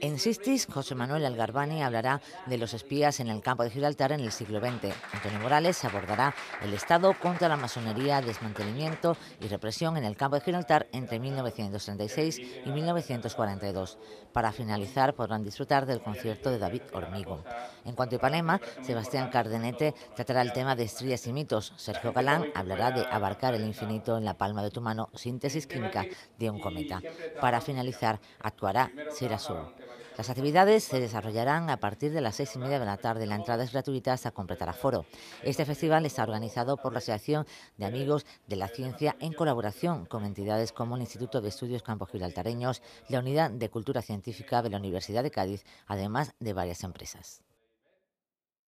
En Sistis, José Manuel Algarbani hablará de los espías en el campo de Gibraltar en el siglo XX. Antonio Morales abordará el Estado contra la masonería, desmantelamiento y represión en el campo de Gibraltar entre 1936 y 1942. Para finalizar, podrán disfrutar del concierto de David Hormigo. En cuanto a Ipanema, Sebastián Cardenete tratará el tema de estrellas y mitos. Sergio Galán hablará de abarcar el infinito en la palma de tu mano, síntesis química de un cometa. Para finalizar, actuará Sir Azul. Las actividades se desarrollarán a partir de las seis y media de la tarde. La entrada es gratuita hasta completar aforo. Este festival está organizado por la Asociación de Amigos de la Ciencia en colaboración con entidades como el Instituto de Estudios Campos Gibraltareños, la Unidad de Cultura Científica de la Universidad de Cádiz, además de varias empresas.